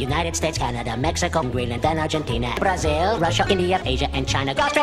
United States, Canada, Mexico, Greenland, and Argentina, Brazil, Russia, India, Asia, and China, Australia.